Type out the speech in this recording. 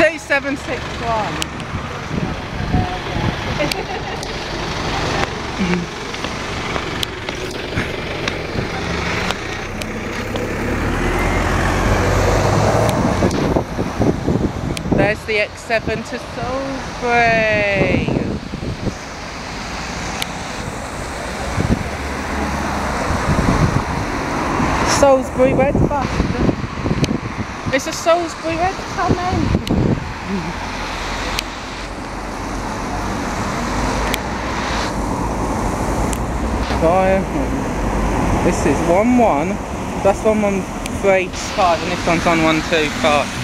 2761. There's the X7 to Salisbury. Salisbury Red bus. It's a Salisbury Red coming. This is 1 1. That's 1 1 for each card, and this one's on 1 2 card.